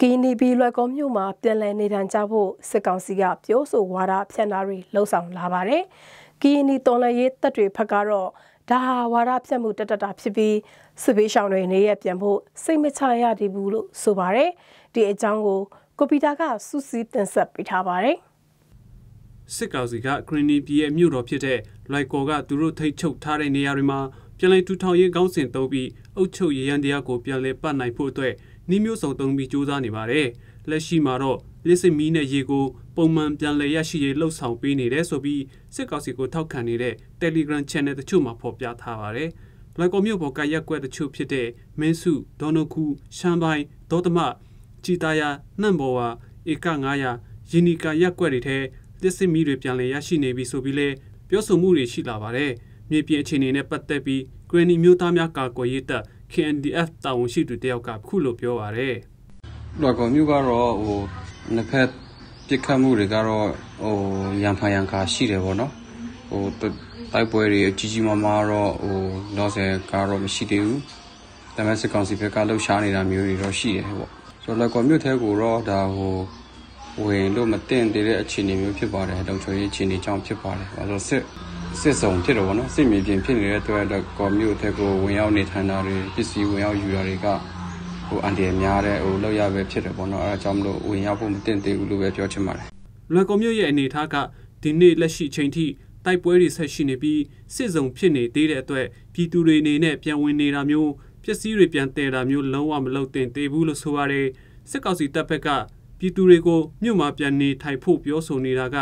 ကီနီဘီလွယ်ကောမြို့မှာပြန်လည်နေထိုင်ကြဖို့စစ်ကောင်စီကပြောဆိုဝါဒဖြန့်တာတွေလှုံ့ဆော်လာပါတယ်။ကီနီတော်လရေးတပ်တွေဖက်ကတော့ဒါဟာဝါဒဖြန့်မှုတတတာဖြစ်ပြီးစစ်ဘေးရှောင်တွေနေရပြန်ဖို့စိတ်မချရသေးဘူးလို့ဆိုပါတယ်။ဒီအကြောင်းကိုကိုပီတာကစူးစီးတင်ဆက်ပေးထားပါတယ်။စစ်ကောင်စီကဂရင်းနီပြည်ရဲ့မြို့တော်ဖြစ်တဲ့လိုက်ကော်ကသူတို့ထိတ်ချုပ်ထားတဲ့နေရာတွေမှာပြန်လည်ထူထောင်ရေးကောင်းစဉ်တုံးပြီးအုပ်ချုပ်ရေးရန်တရားကိုပြန်လည်ပတ်နိုင်ဖို့အတွက် နှီးမျိုးစုံသုံးပြီးစူးစမ်းနေပါတယ်။လက်ရှိမှာတော့လစ်စစ်မီးနဲ့ရေကိုပုံမှန်ပြန်လည်ရရှိရေးလှုပ်ဆောင်ပေးနေတယ်ဆိုပြီးစစ်ကောင်စီကိုထောက်ခံနေတဲ့ Telegram Channel တချို့မှာဖော်ပြထားပါတယ်။လိုက်ကော်မြို့ပေါ်ကရက်ကွက်တချို့ဖြစ်တဲ့မင်းစုဒေါနခုရှမ်းပိုင်းဒေါသမကြည်တာယာနှံ့ပေါ်ဝါဧက900ယီနီကာရက်ကွက်တွေထဲလစ်စစ်မီးတွေပြန်လည်ရရှိနေပြီဆိုပြီးလဲပြောဆိုမှုတွေရှိလာပါတယ်။မြေပြင်အခြေအနေနဲ့ပတ်သက်ပြီး Granny မျိုးသားများကာကွယ်ရေးတပ် KNDF တာဝန်ရှိသူတယောက်ကခုလိုပြောပါရယ်။လော်ကောမျိုးကတော့ဟိုနှစ်ဖက်ပြစ်ခတ်မှုတွေကတော့ဟိုရန်ဖန်ရန်ခါရှိတယ်ပေါ့နော်။ဟိုတိုက်ပွဲတွေအကြီးကြီးမားမားတော့ဟိုတော့ဆယ်ကတော့မရှိသေးဘူး။ဒါပေမဲ့စစ်ကောင်စီဘက်ကလှုပ်ရှားနေတာမျိုးတွေတော့ရှိတယ်ပေါ့။ဆိုတော့လော်ကောမျိုးထဲကိုတော့ဒါဟိုဝင်လို့မတင်သေးတဲ့အခြေအနေမျိုးဖြစ်ပါတယ်။လုံခြုံရေးအခြေအနေကြောင့်ဖြစ်ပါတယ်။အဲဆိုစစ် စစ်စုံဖြစ်တော့ဗောနော်စစ်မြေပြင်ဖြစ်နေတဲ့အတွက်တော့ကော်မျိုးတဲ့ကိုဝင်ရောက်နေထိုင်တာတွေပစ္စည်းဝင်ရောက်ယူတာတွေကဟိုအန်တီများတဲ့ဟိုလောက်ရပဲဖြစ်တယ်ဗောနော်အဲအကြောင်းမလို့ဝင်ရောက်ဖို့မတင်သေးဘူးလို့ပဲပြောချင်ပါတယ်လွယ်ကော်မျိုးရဲ့အနေထားကဒီနေ့လက်ရှိချိန်ထိတိုက်ပွဲတွေဆက်ရှိနေပြီးစစ်စုံဖြစ်နေသေးတဲ့အတွက်ပြည်သူတွေအနေနဲ့ပြန်ဝင်နေတာမျိုးပစ္စည်းတွေပြန်တည်တာမျိုးလုံးဝမလုပ်သင့်သေးဘူးလို့ဆိုရတယ်စစ်ကောင်စီတပ်ဖက်ကပြည်သူတွေကိုမြို့မှာပြန်နေထိုင်ဖို့ပြောဆိုနေတာက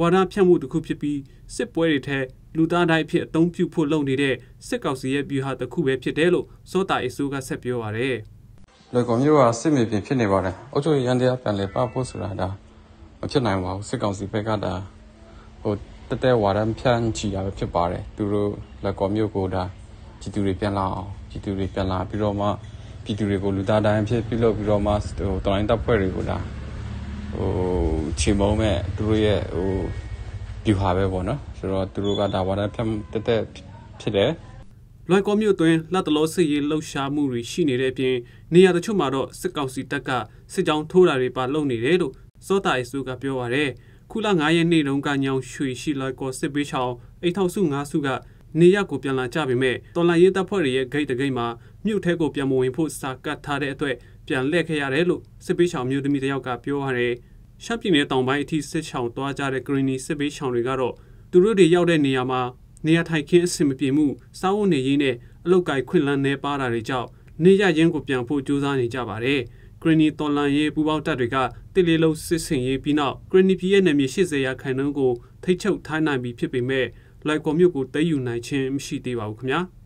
ဝါဒဖြန့်မှုတစ်ခုဖြစ်ပြီးစစ်ပွဲတွေထဲလူသားတိုင်းဖြစ်အသုံးပြုဖို့လုပ်နေတဲ့စစ်ကောင်စီရဲ့ဗျူဟာတစ်ခုပဲဖြစ်တယ်လို့စောတာအစိုးကဆက်ပြောပါရယ်။လေကောင်မျိုးကစစ်မြေပြင်ဖြစ်နေပါတယ်။အုပ်ချုပ်ရေးရန်တရားပြန်လဲပဖို့ဆိုတာဒါမဖြစ်နိုင်ပါဘူးစစ်ကောင်စီဘက်ကဒါဟိုတတဲဝါဒဖြန့်ချီတာပဲဖြစ်ပါတယ်။သူတို့လေကောင်မျိုးကိုဒါပြည်သူတွေပြန်လာအောင်ပြည်သူတွေပြန်လာပြီးတော့မှပြည်သူတွေကိုလူသားတိုင်းဖြစ်ပြုလုပ်ပြီးတော့မှဟိုတော်လိုင်းတပ်ဖွဲ့တွေကိုဒါ ဟိုချေမုံမဲ့သူတို့ရဲ့ဟိုဗျူဟာပဲပေါ့နော်ဆိုတော့သူတို့ကဒါဝါဒဖြတ်တက်တက်ဖြစ်တယ်လွိုင်ကော်မြို့တွင်လက်တလောစစ်ရေးလှုပ်ရှားမှုတွေရှိနေတဲ့အပြင်နေရာတချို့မှာတော့စစ်ကောင်စီတပ်ကစစ်ကြောင်းထိုးတာတွေပါလုပ်နေတယ်လို့စောတာအစိုးကပြောပါရယ်ခုလ9ရက်နေ့တုန်းကညောင်ရွှေရှိလွိုင်ကော်စစ်ပေးချောင်းအိထောက်စု9စုကနေရက်ကိုပြန်လာကြပေမဲ့တော်လန်ရေးတပ်ဖွဲ့တွေရဲ့ဂိတ်တဂိတ်မှာမြို့ထဲကိုပြန်မဝင်ဖို့စာကတ်ထားတဲ့အတွက် ပြန်လှည့်ခဲ့ရတယ်လို့စစ်ပေးချောင်းမျိုးသမီးတယောက်ကပြောပါရယ်ရှမ်းပြည်နယ်တောင်ပိုင်းအထိစစ်ချောင်းသွားကြတဲ့ဂရင်းနီစစ်ပေးချောင်းတွေကတော့သူတို့တွေရောက်တဲ့နေရာမှာနေရာထိုင်ခင်းအဆင်မပြေမှုစားဝတ်နေရေးနဲ့အလုတ်ကိုက်ခွင့်လန်းနေပါတာတွေကြောင့်နေရရင်းကိုပြန်ဖို့ကြိုးစားနေကြပါတယ်။ဂရင်းနီတော်လန်ရေးပူပေါင်းတပ်တွေကတစ်လေးလုံးစစ်ဆင်ရေးပြီးနောက်ဂရင်းနီပြည်ရဲ့နယ်မြေ80ရာခိုင်နှုန်းကိုထိချုပ်ထားနိုင်ပြီဖြစ်ပေမဲ့လိုက်ကော်မြို့ကိုတည်ယူနိုင်ခြင်းမရှိသေးပါဘူးခင်ဗျာ။